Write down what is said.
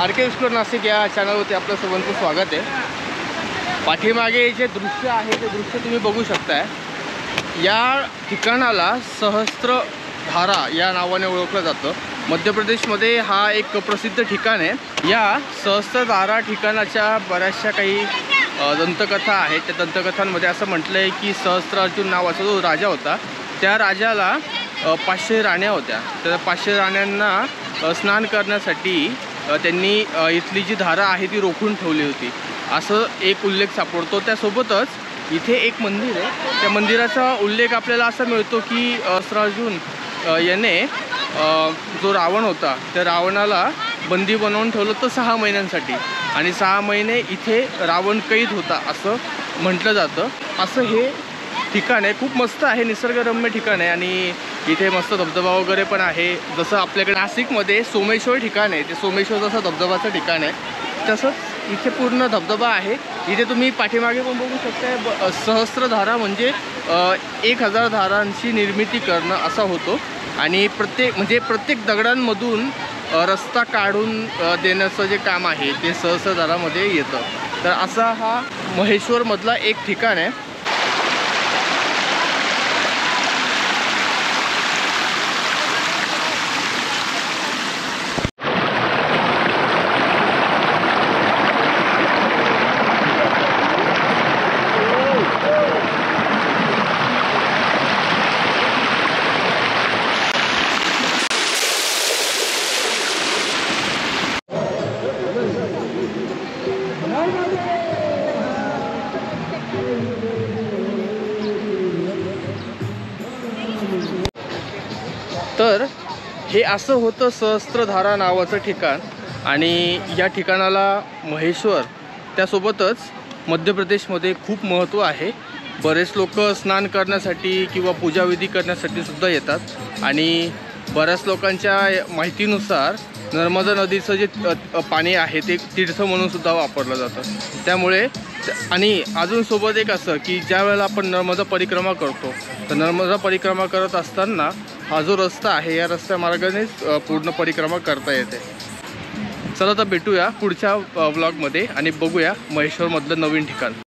R के explore Nashik या चॅनलवरती आपलं सर्वांचं स्वागत आहे. पाठीमागे जे दृश्य आहे ते दृश्य तुम्ही बघू शकताय. या ठिकाणाला सहस्त्रधारा या नावाने ओळखलं जातं. मध्य प्रदेशमध्ये हा एक प्रसिद्ध ठिकाण आहे. या सहस्त्रधारा ठिकाणाच्या बऱ्याचशा काही दंतकथा आहेत. त्या दंतकथांमध्ये असं म्हटलं आहे की सहस्त्रार्जुन नावाचा जो राजा होता त्या राजाला पाचशे राण्या होत्या. त्या पाचशे राण्यांना स्नान करण्यासाठी त्यांनी इथली जी धारा आहे ती रोखून ठेवली होती. असं एक उल्लेख सापडतो. त्यासोबतच इथे एक मंदिर आहे. त्या मंदिराचा उल्लेख आपल्याला असा मिळतो की सहस्त्रार्जुन याने जो रावण होता त्या रावणाला बंदी बनवून ठेवलं होतं सहा महिन्यांसाठी. आणि सहा महिने इथे रावण कैद होता असं म्हटलं जातं. असं हे ठिकाण आहे. खूप मस्त आहे. निसर्गरम्य ठिकाण आहे. आणि इथे मस्त धबधबा वगैरे पण आहे. जसं आपल्याकडे नाशिकमध्ये सोमेश्वर ठिकाण आहे. ते सोमेश्वर जसं धबधबाचं ठिकाण आहे तसंच इथे पूर्ण धबधबा आहे. इथे तुम्ही पाठीमागे पण बघू शकताय ब सहस्त्रधारा म्हणजे एक हजार धारांची निर्मिती करणं असा होतो. आणि प्रत्येक म्हणजे प्रत्येक दगडांमधून रस्ता काढून देण्याचं जे काम आहे ते सहस्त्रधारामध्ये येतं. तर असा हा महेश्वरमधला एक ठिकाण आहे. तर हे असं होतं सहस्त्रधारा नावाचं ठिकाण आणि या ठिकाणाला महेश्वर त्यासोबतच मध्य प्रदेशमध्ये खूप महत्त्व आहे. बरेच लोक स्नान करण्यासाठी किंवा पूजाविधी करण्यासाठी सुद्धा येतात आणि बऱ्याच लोकांच्या माहितीनुसार नर्मदा नदीचं जे पाणी आहे ते तीर्थ म्हणून सुद्धा वापरलं जातं. त्यामुळे आणि अजून सोबत एक असं की ज्या वेळेला आपण नर्मदा परिक्रमा करतो तर नर्मदा परिक्रमा करत असताना हा जो रस्ता आहे या रस्त्या मार्गानेच पूर्ण परिक्रमा करता येते. चला तर भेटूया पुढच्या ब्लॉगमध्ये आणि बघूया महेश्वरमधलं नवीन ठिकाण.